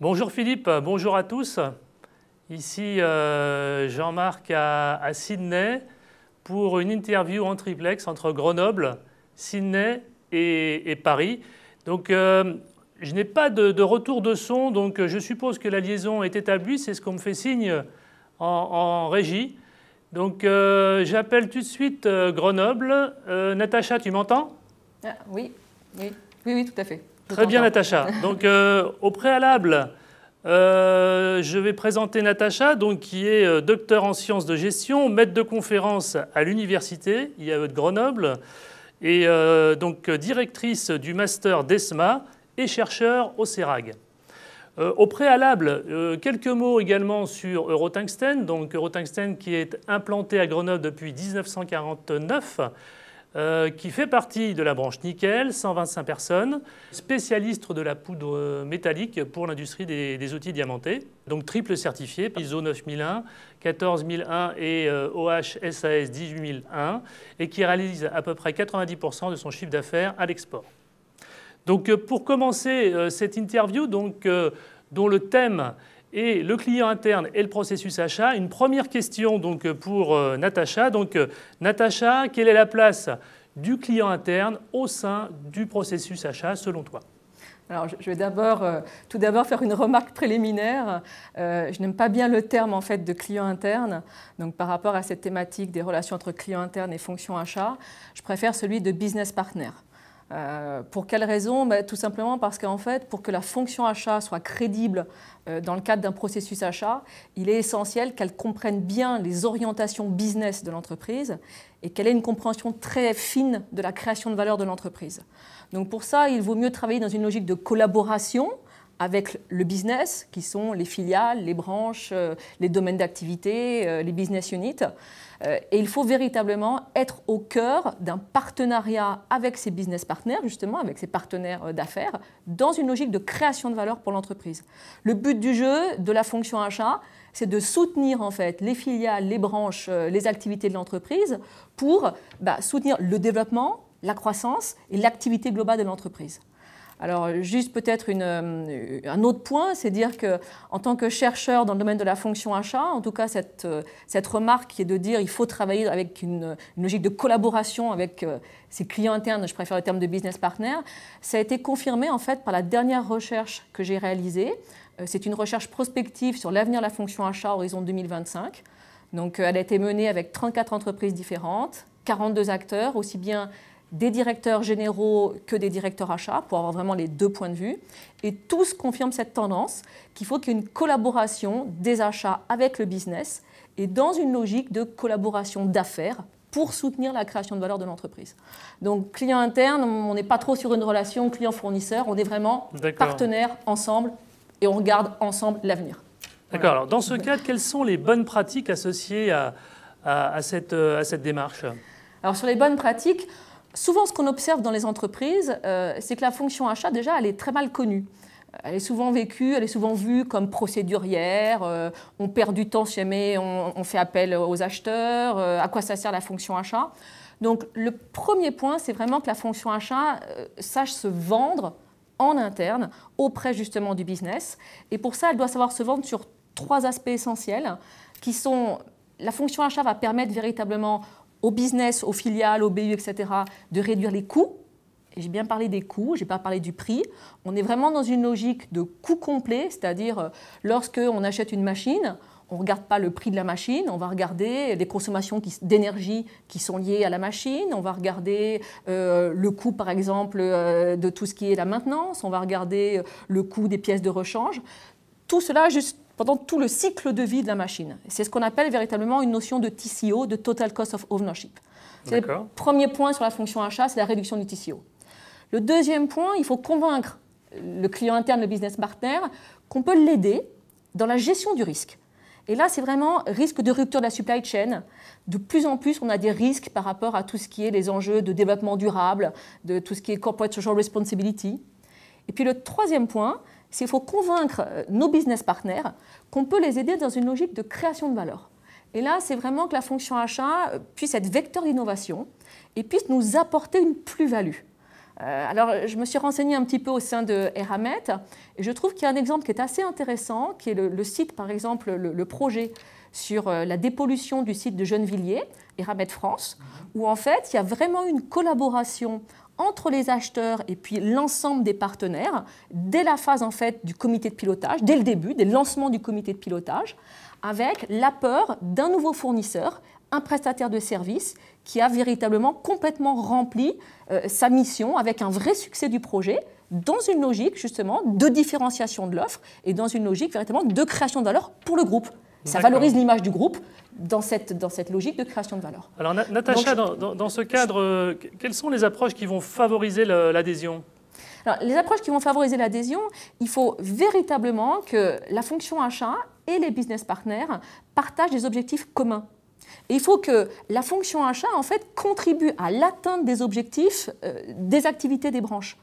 Bonjour Philippe, bonjour à tous. Ici euh, Jean-Marc à, Sydney pour une interview en triplex entre Grenoble, Sydney et, Paris. Donc euh, je n'ai pas de, retour de son, donc je suppose que la liaison est établie, c'est ce qu'on me fait signe en, régie. Donc euh, j'appelle tout de suite Grenoble. Natacha, tu m'entends? Ah, oui, oui, oui, tout à fait. Très bien Natacha. Donc au préalable, euh, je vais présenter Natacha, donc, qui est euh, docteur en sciences de gestion, maître de conférence à l'université IAE de Grenoble, et euh, donc directrice du master d'ESMA et chercheur au CERAG. au préalable, quelques mots également sur Eurotungsten, donc Eurotungsten qui est implanté à Grenoble depuis 1949 euh, qui fait partie de la branche nickel, 125 personnes, spécialiste de la poudre métallique pour l'industrie des, outils diamantés, donc triple certifié, ISO 9001, 14001 et OH SAS 18001, et qui réalise à peu près 90% de son chiffre d'affaires à l'export. Donc euh, pour commencer euh, cette interview, donc, dont le thème et le client interne et le processus achat. Une première question donc pour euh, Natacha. Donc, euh, Natacha, quelle est la place du client interne au sein du processus achat selon toi? Alors, je vais d'abord, euh, tout d'abord faire une remarque préliminaire. je n'aime pas bien le terme en fait de client interne. Donc, par rapport à cette thématique des relations entre client interne et fonction achat, je préfère celui de business partner. Euh, pour quelle raison ben, Tout simplement parce qu'en fait, pour que la fonction achat soit crédible euh, dans le cadre d'un processus achat, il est essentiel qu'elle comprenne bien les orientations business de l'entreprise et qu'elle ait une compréhension très fine de la création de valeur de l'entreprise. Donc pour ça, il vaut mieux travailler dans une logique de collaboration avec le business, qui sont les filiales, les branches, euh, les domaines d'activité, euh, les business units. Euh, et il faut véritablement être au cœur d'un partenariat avec ses business partners, justement, avec ses partenaires d'affaires, dans une logique de création de valeur pour l'entreprise. Le but du jeu de la fonction achat, c'est de soutenir en fait les filiales, les branches, les activités de l'entreprise pour bah, soutenir le développement, la croissance et l'activité globale de l'entreprise. Alors, juste peut-être euh, un autre point, c'est dire qu'en tant que chercheur dans le domaine de la fonction achat, en tout cas, cette, euh, remarque qui est de dire qu'il faut travailler avec une, logique de collaboration avec euh, ses clients internes, je préfère le terme de business partner, ça a été confirmé en fait par la dernière recherche que j'ai réalisée. C'est une recherche prospective sur l'avenir de la fonction achat horizon 2025. Donc, elle a été menée avec 34 entreprises différentes, 42 acteurs, aussi bien des directeurs généraux que des directeurs achats pour avoir vraiment les deux points de vue. Et tous confirment cette tendance qu'il faut qu'il y ait une collaboration des achats avec le business et dans une logique de collaboration d'affaires pour soutenir la création de valeur de l'entreprise. Donc client interne, on n'est pas trop sur une relation client-fournisseur, on est vraiment partenaires ensemble et on regarde ensemble l'avenir. D'accord. Alors dans ce cadre, quelles sont les bonnes pratiques associées à, à, cette, à cette démarche? Alors sur les bonnes pratiques, souvent, ce qu'on observe dans les entreprises, euh, c'est que la fonction achat, déjà, elle est très mal connue. Elle est souvent vécue, elle est souvent vue comme procédurière, euh, on perd du temps si jamais on, fait appel aux acheteurs, euh, à quoi ça sert la fonction achat. Donc le premier point, c'est vraiment que la fonction achat sache se vendre en interne auprès justement du business. Et pour ça, elle doit savoir se vendre sur trois aspects essentiels qui sont la fonction achat va permettre véritablement au business, aux filiales, aux BU, etc., de réduire les coûts. J'ai bien parlé des coûts, je n'ai pas parlé du prix. On est vraiment dans une logique de coût complet, c'est-à-dire euh, lorsque on achète une machine, on ne regarde pas le prix de la machine, on va regarder les consommations d'énergie qui sont liées à la machine, on va regarder euh, le coût par exemple euh, de tout ce qui est la maintenance, on va regarder le coût des pièces de rechange. Tout cela juste pendant tout le cycle de vie de la machine. C'est ce qu'on appelle véritablement une notion de TCO, de Total Cost of Ownership. C'est le premier point sur la fonction achat, c'est la réduction du TCO. Le deuxième point, il faut convaincre le client interne, le business partner, qu'on peut l'aider dans la gestion du risque. Et là, c'est vraiment risque de rupture de la supply chain. De plus en plus, on a des risques par rapport à tout ce qui est les enjeux de développement durable, de tout ce qui est corporate social responsibility. Et puis le troisième point, c'est qu'il faut convaincre euh, nos business partners qu'on peut les aider dans une logique de création de valeur. Et là, c'est vraiment que la fonction achat euh, puisse être vecteur d'innovation et puisse nous apporter une plus-value. alors, je me suis renseignée un petit peu au sein de Eramet et je trouve qu'il y a un exemple qui est assez intéressant, qui est le, site, par exemple, le, projet sur la dépollution du site de Gennevilliers, Eramet France, où en fait, il y a vraiment une collaboration entre les acheteurs et puis l'ensemble des partenaires dès la phase en fait du comité de pilotage, dès le début, dès le lancement du comité de pilotage, avec la peur d'un nouveau fournisseur, un prestataire de service qui a véritablement complètement rempli euh, sa mission avec un vrai succès du projet dans une logique justement de différenciation de l'offre et dans une logique véritablement de création de valeur pour le groupe. Ça valorise l'image du groupe dans cette, dans cette logique de création de valeur. Alors Natacha, dans, dans, ce cadre, quelles sont les approches qui vont favoriser l'adhésion? Les approches qui vont favoriser l'adhésion, il faut véritablement que la fonction achat et les business partners partagent des objectifs communs. Et il faut que la fonction achat en fait contribue à l'atteinte des objectifs euh, des activités des branches.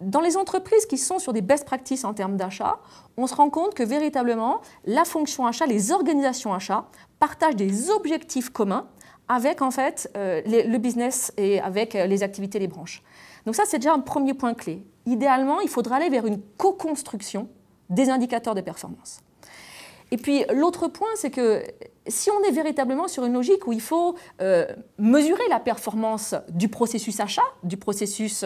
Dans les entreprises qui sont sur des best practices en termes d'achat, on se rend compte que véritablement, la fonction achat, les organisations achat partagent des objectifs communs avec en fait euh, le business et avec euh, les activités des branches. Donc ça, c'est déjà un premier point clé. Idéalement, il faudra aller vers une co-construction des indicateurs de performance. Et puis l'autre point, c'est que si on est véritablement sur une logique où il faut euh, mesurer la performance du processus achat, du processus,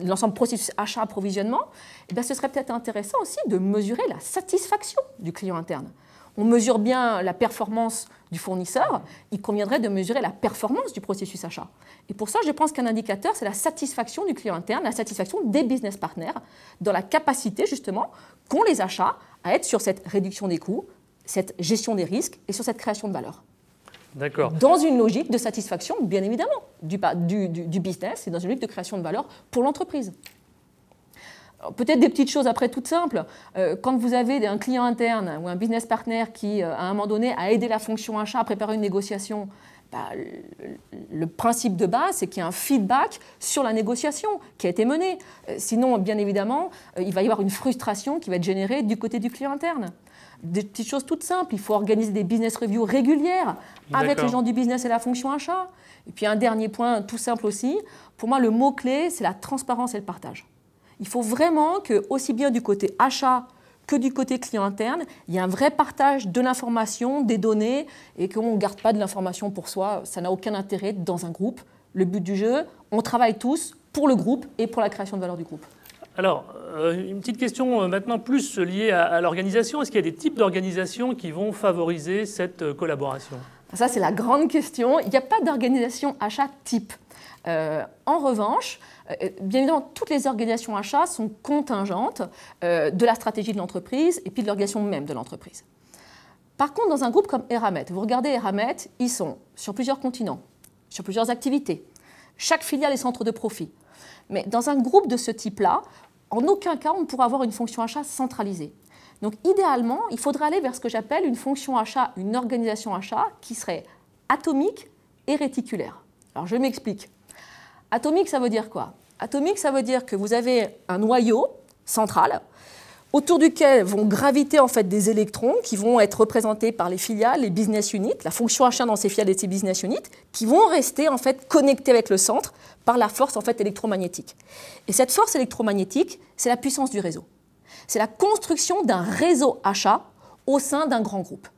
l'ensemble processus achat-approvisionnement, eh ce serait peut-être intéressant aussi de mesurer la satisfaction du client interne. On mesure bien la performance du fournisseur, il conviendrait de mesurer la performance du processus achat. Et pour ça, je pense qu'un indicateur, c'est la satisfaction du client interne, la satisfaction des business partners, dans la capacité justement qu'ont les achats à être sur cette réduction des coûts, cette gestion des risques et sur cette création de valeur. D'accord. Dans une logique de satisfaction, bien évidemment, du, du business et dans une logique de création de valeur pour l'entreprise. Peut-être des petites choses après toutes simples. Euh, quand vous avez un client interne ou un business partner qui, euh, à un moment donné, a aidé la fonction achat à préparer une négociation, bah, le principe de base, c'est qu'il y a un feedback sur la négociation qui a été menée. Euh, sinon, bien évidemment, il va y avoir une frustration qui va être générée du côté du client interne. Des petites choses toutes simples. Il faut organiser des business reviews régulières avec les gens du business et la fonction achat. Et puis un dernier point tout simple aussi. Pour moi, le mot-clé, c'est la transparence et le partage. Il faut vraiment que, aussi bien du côté achat que du côté client interne, il y ait un vrai partage de l'information, des données, et qu'on ne garde pas de l'information pour soi. Ça n'a aucun intérêt dans un groupe. Le but du jeu, on travaille tous pour le groupe et pour la création de valeur du groupe. Alors, euh, une petite question euh, maintenant plus liée à, l'organisation. Est-ce qu'il y a des types d'organisations qui vont favoriser cette euh, collaboration? Ça, c'est la grande question. Il n'y a pas d'organisation achat type. en revanche, euh, bien évidemment, toutes les organisations achats sont contingentes euh, de la stratégie de l'entreprise et puis de l'organisation même de l'entreprise. Par contre, dans un groupe comme Eramet, vous regardez Eramet, ils sont sur plusieurs continents, sur plusieurs activités. Chaque filiale est centre de profit. Mais dans un groupe de ce type-là, en aucun cas on ne pourra avoir une fonction achat centralisée. Donc idéalement, il faudrait aller vers ce que j'appelle une fonction achat, une organisation achat qui serait atomique et réticulaire. Alors je m'explique. Atomique, ça veut dire quoi? Atomique, ça veut dire que vous avez un noyau central autour duquel vont graviter en fait des électrons qui vont être représentés par les filiales, les business units, la fonction achat dans ces filiales et ces business units, qui vont rester en fait connectés avec le centre par la force en fait électromagnétique. Et cette force électromagnétique, c'est la puissance du réseau. C'est la construction d'un réseau achat au sein d'un grand groupe.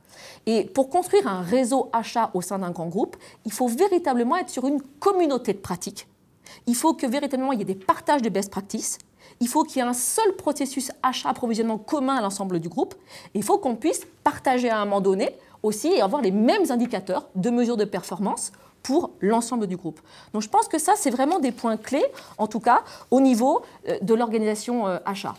Et pour construire un réseau achat au sein d'un grand groupe, il faut véritablement être sur une communauté de pratiques il faut que véritablement il y ait des partages de best practices. Il faut qu'il y ait un seul processus achat-approvisionnement commun à l'ensemble du groupe. il faut qu'on puisse partager à un moment donné aussi et avoir les mêmes indicateurs de mesure de performance pour l'ensemble du groupe. Donc je pense que ça, c'est vraiment des points clés, en tout cas au niveau euh, de l'organisation euh, achat.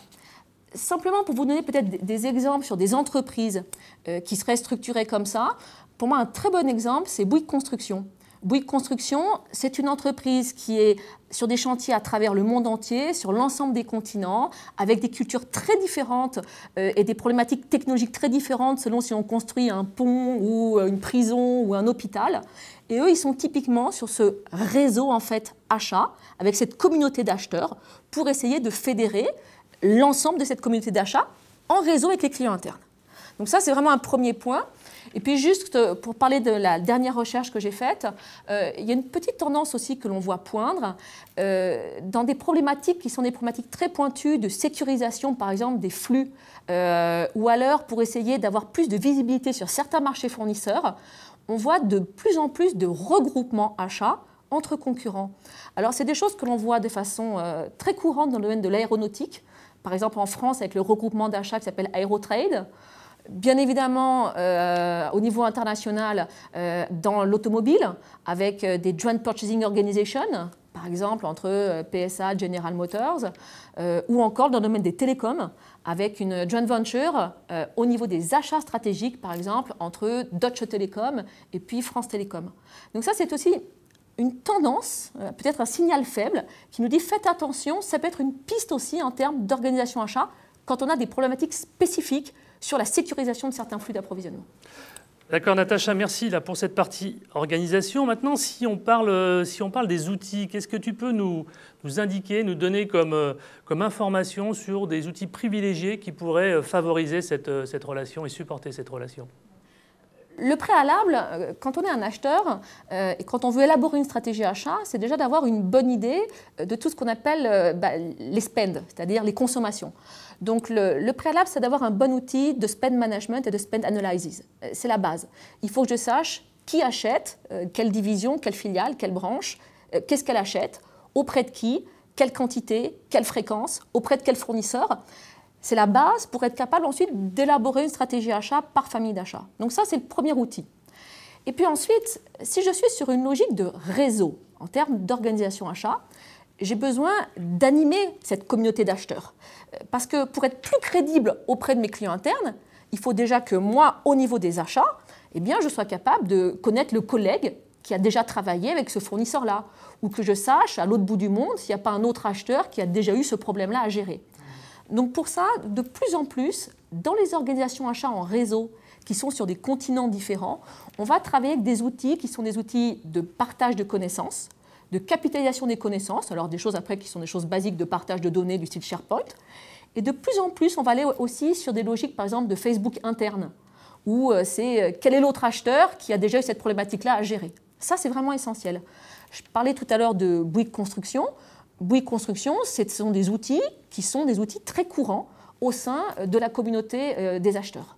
Simplement pour vous donner peut-être des exemples sur des entreprises euh, qui seraient structurées comme ça, pour moi un très bon exemple, c'est Bouygues Construction. Bouygues Construction, c'est une entreprise qui est sur des chantiers à travers le monde entier, sur l'ensemble des continents, avec des cultures très différentes euh, et des problématiques technologiques très différentes selon si on construit un pont ou une prison ou un hôpital. Et eux, ils sont typiquement sur ce réseau en fait achat, avec cette communauté d'acheteurs, pour essayer de fédérer l'ensemble de cette communauté d'achat en réseau avec les clients internes. Donc ça, c'est vraiment un premier point. Et puis juste pour parler de la dernière recherche que j'ai faite, il y a une petite tendance aussi que l'on voit poindre dans des problématiques qui sont des problématiques très pointues de sécurisation, par exemple, des flux, ou alors pour essayer d'avoir plus de visibilité sur certains marchés fournisseurs, on voit de plus en plus de regroupements achats entre concurrents. Alors, c'est des choses que l'on voit de façon euh, très courante dans le domaine de l'aéronautique. Par exemple, en France, avec le regroupement d'achats qui s'appelle Aerotrade. Bien évidemment, euh, au niveau international, euh, dans l'automobile, avec des Joint Purchasing Organizations, par exemple entre PSA, General Motors, ou encore dans le domaine des télécoms, avec une joint venture au niveau des achats stratégiques, par exemple, entre Deutsche Telekom et puis France Télécom. Donc ça, c'est aussi une tendance, euh, peut-être un signal faible, qui nous dit faites attention, ça peut être une piste aussi en termes d'organisation achat quand on a des problématiques spécifiques sur la sécurisation de certains flux d'approvisionnement. D'accord, Natacha, merci pour cette partie organisation. Maintenant, si on parle, euh, si on parle des outils, qu'est-ce que tu peux nous, indiquer, nous donner comme, euh, comme information sur des outils privilégiés qui pourraient favoriser cette, cette relation et supporter cette relation? Le préalable, euh, quand on est un acheteur euh, et quand on veut élaborer une stratégie achat, c'est déjà d'avoir une bonne idée euh, de tout ce qu'on appelle bah, les spends, c'est-à-dire les consommations. Donc le, préalable, c'est d'avoir un bon outil de spend management et de spend analysis. C'est la base. Il faut que je sache qui achète, quelle division, quelle filiale, quelle branche, qu'est-ce qu'elle achète, auprès de qui, quelle quantité, quelle fréquence, auprès de quel fournisseur. C'est la base pour être capable ensuite d'élaborer une stratégie achat par famille d'achat. Donc ça, c'est le premier outil. Et puis ensuite, si je suis sur une logique de réseau en termes d'organisation achat, j'ai besoin d'animer cette communauté d'acheteurs. Parce que pour être plus crédible auprès de mes clients internes, il faut déjà que moi, au niveau des achats, eh bien, je sois capable de connaître le collègue qui a déjà travaillé avec ce fournisseur-là, ou que je sache à l'autre bout du monde s'il n'y a pas un autre acheteur qui a déjà eu ce problème-là à gérer. Donc pour ça, de plus en plus, dans les organisations achats en réseau qui sont sur des continents différents, on va travailler avec des outils qui sont des outils de partage de connaissances, de capitalisation des connaissances, alors des choses après qui sont des choses basiques de partage de données du style SharePoint. Et de plus en plus, on va aller aussi sur des logiques, par exemple, de Facebook interne, où euh, c'est euh, quel est l'autre acheteur qui a déjà eu cette problématique-là à gérer. Ça, c'est vraiment essentiel. Je parlais tout à l'heure de Bouygues Construction. Bouygues Construction, ce sont des outils qui sont des outils très courants au sein de la communauté euh, des acheteurs.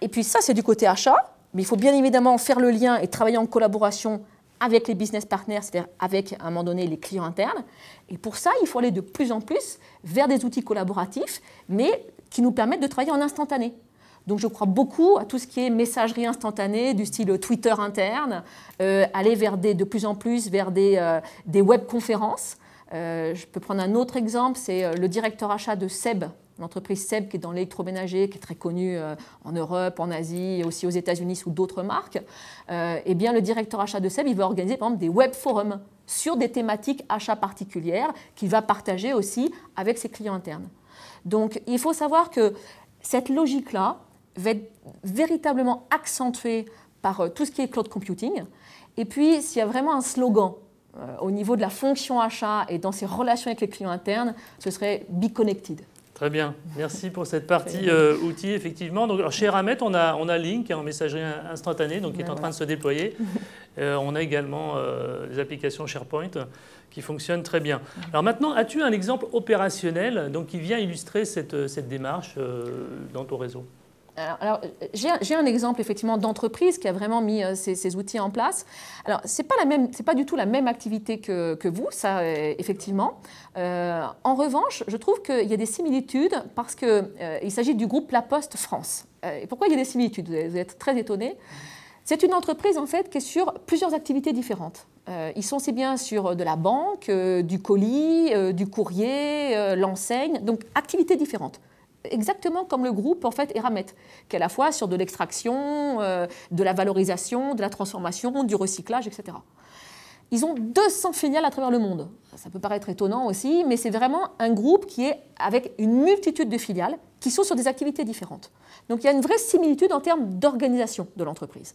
Et puis ça, c'est du côté achat, mais il faut bien évidemment faire le lien et travailler en collaboration avec les business partners, c'est-à-dire avec, à un moment donné, les clients internes. Et pour ça, il faut aller de plus en plus vers des outils collaboratifs, mais qui nous permettent de travailler en instantané. Donc je crois beaucoup à tout ce qui est messagerie instantanée du style Twitter interne, euh, aller vers des, de plus en plus vers des, euh, des webconférences euh, je peux prendre un autre exemple, c'est euh, le directeur achat de Seb, l'entreprise Seb qui est dans l'électroménager, qui est très connue euh, en Europe, en Asie et aussi aux États-Unis sous d'autres marques. eh bien, le directeur achat de Seb, il va organiser par exemple des web forums sur des thématiques achats particulières qu'il va partager aussi avec ses clients internes. Donc, il faut savoir que cette logique-là va être véritablement accentuée par tout ce qui est cloud computing. Et puis, s'il y a vraiment un slogan au niveau de la fonction achat et dans ses relations avec les clients internes, ce serait Be Connected. Très bien, merci pour cette partie euh, outils, effectivement. Donc, chez Ramet, on a, on a Link en messagerie instantanée, donc qui est en train de se déployer. Euh, on a également des applications SharePoint qui fonctionnent très bien. Alors maintenant, as-tu un exemple opérationnel donc, qui vient illustrer cette, cette démarche dans ton réseau? Alors, j'ai un exemple effectivement d'entreprise qui a vraiment mis euh, ces, outils en place. Alors, même, c'est pas du tout la même activité que, vous, ça euh, effectivement. Euh, en revanche, je trouve qu'il y a des similitudes parce qu'il il s'agit du groupe La Poste France. pourquoi il y a des similitudes? Vous allez très étonné. C'est une entreprise en fait qui est sur plusieurs activités différentes. ils sont aussi bien sur de la banque, du colis, du courrier, l'enseigne, donc activités différentes exactement comme le groupe en fait Eramet, qui est à la fois sur de l'extraction, euh, de la valorisation, de la transformation, du recyclage, etc. Ils ont 200 filiales à travers le monde. Ça peut paraître étonnant aussi, mais c'est vraiment un groupe qui est avec une multitude de filiales qui sont sur des activités différentes. Donc il y a une vraie similitude en termes d'organisation de l'entreprise.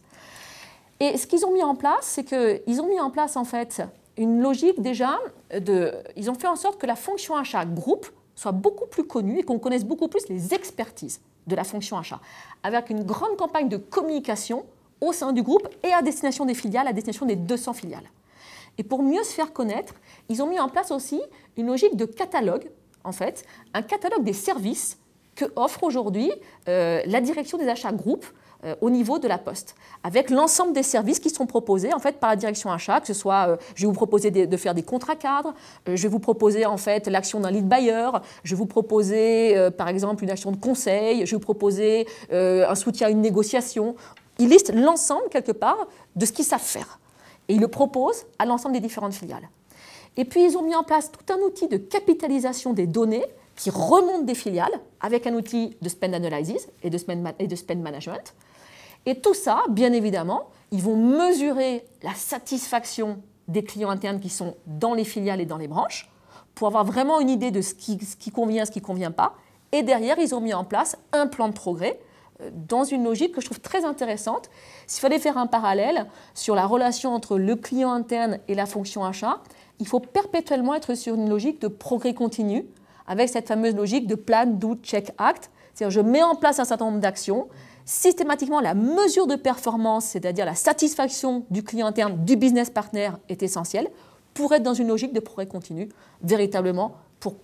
Et ce qu'ils ont mis en place, c'est qu'ils ont mis en place en fait une logique déjà. Ils ont fait en sorte que la fonction achat groupe soit beaucoup plus connu et qu'on connaisse beaucoup plus les expertises de la fonction achat, avec une grande campagne de communication au sein du groupe et à destination des filiales, à destination des 200 filiales. Et pour mieux se faire connaître, ils ont mis en place aussi une logique de catalogue, en fait, un catalogue des services que offre aujourd'hui euh, la direction des achats groupes euh, au niveau de la poste, avec l'ensemble des services qui sont proposés en fait par la direction achat, que ce soit, euh, je vais vous proposer de, faire des contrats cadres, je vais vous proposer en fait l'action d'un lead buyer, je vais vous proposer par exemple une action de conseil, je vais vous proposer un soutien à une négociation. Ils listent l'ensemble quelque part de ce qu'ils savent faire et ils le proposent à l'ensemble des différentes filiales. Et puis ils ont mis en place tout un outil de capitalisation des données qui remonte des filiales avec un outil de spend analysis et de spend, et de spend management. Et tout ça, bien évidemment, ils vont mesurer la satisfaction des clients internes qui sont dans les filiales et dans les branches pour avoir vraiment une idée de ce qui, ce qui convient, ce qui ne convient pas. Et derrière, ils ont mis en place un plan de progrès euh, dans une logique que je trouve très intéressante. S'il fallait faire un parallèle sur la relation entre le client interne et la fonction achat, il faut perpétuellement être sur une logique de progrès continu avec cette fameuse logique de plan, do, check, act. C'est-à-dire je mets en place un certain nombre d'actions. Systématiquement, la mesure de performance, c'est-à-dire la satisfaction du client interne, du business partner, est essentielle pour être dans une logique de progrès continu, véritablement pour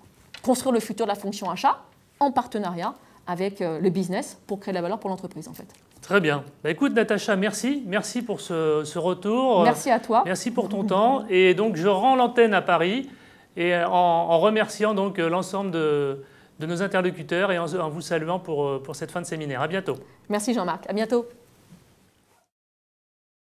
construire le futur de la fonction achat en partenariat avec euh, le business pour créer de la valeur pour l'entreprise en fait. Très bien. Bah, écoute Natacha, merci. Merci pour ce, ce retour. Merci à toi. Merci pour ton temps. Et donc je rends l'antenne à Paris et en, remerciant donc l'ensemble de, nos interlocuteurs et en, vous saluant pour, pour cette fin de séminaire. À bientôt. Merci Jean-Marc. À bientôt.